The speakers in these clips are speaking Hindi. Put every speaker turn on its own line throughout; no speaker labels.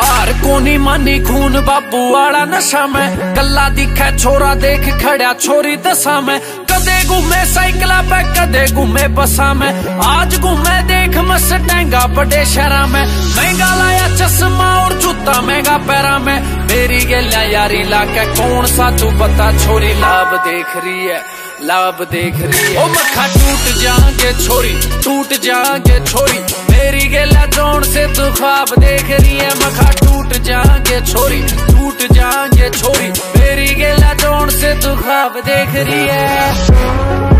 हार कोनी मानी, खून बाबू वाला नशा मैं। कला दिखा, छोरा देख खड़ा छोरी दसा मैं कदे घूमे साइकिला पे, कदे घूमे बसा मैं। आज घूमे देख मस टेंगा, बड़े शहरा में। महँगा लाया चश्मा और जूता, महँगा पैरा में। मेरी गेलिया यारी लाके कौन सा तू बता, छोरी लाभ देख रही है, लाभ देख रही है। ओ मखा टूट जागे, छोरी, टूट जागे, छोरी। मेरी गेला जोन से तू ख्वाब देख रही है, मखा टूट जाएँगे छोरी, टूट जाएँगे छोरी। मेरी गेला जोन से तू ख्वाब देख रही है।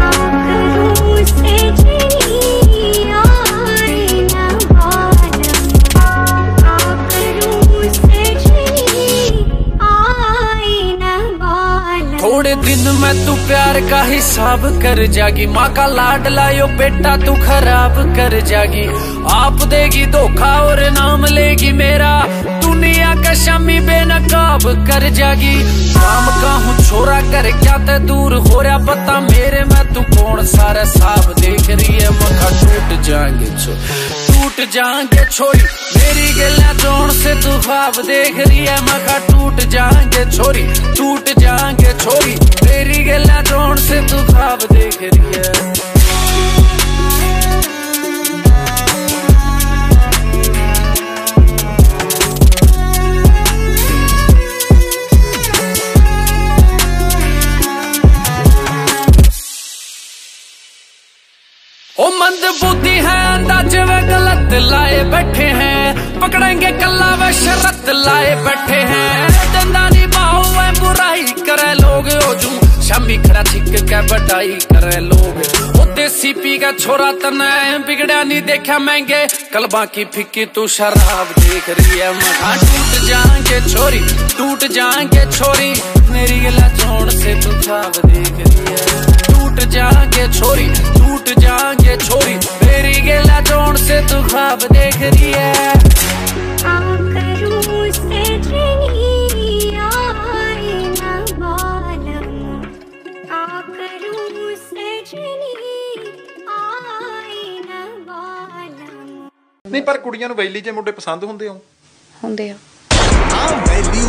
थोड़े दिन में तू प्यार का हिसाब कर जागी। माँ का लाड लायो, बेटा तू खराब कर जागी। आप देगी धोखा और नाम लेगी मेरा। बेनकाब कर जागी। शाम का हूँ छोरा कर क्या ते दूर हो रहा पता? मेरे में तू कौन सारे साफ़ देख रही है मखा टूट जाएँगे छो। टूट जाएँगे छोरी, मेरी गला जोन से तू ख्वाब देख रही है मखा टूट जाएँगे छोरी, टूट जाएँगे छोरी, मेरी गला जोन से तू ओ मंद बुद्धि है, अंदाज वे गलत लाए बैठे हैं। पकड़ेंगे कल्ला वे शरत लाए बैठे हैं। दंदानी बाहू है, बुराई करे लोग, ओ जू शमी खड़ा छिक के बटाई करे लोग। ओ देसी पी का छोरा तना बिगड़ा नहीं देखा महँगे। कलबा की फिक्की तू शराब देख रही है मखा टूट जाएँगे छोरी, टूट जाएँगे छोरी। मेरी गला छोड़ से तू खाब देख रही है। टूट जाएँगे छोरी ਤੂੰ ਖਾਬ ਦੇਖਦੀ ਐ।
ਨਹੀਂ ਪਰ ਕੁੜੀਆਂ ਨੂੰ ਵੈਲੀ ਜੇ ਮੁੰਡੇ ਪਸੰਦ ਹੁੰਦੇ ਹੋ?
ਹੁੰਦੇ ਆ।
ਹਾਂ ਵੈਲੀ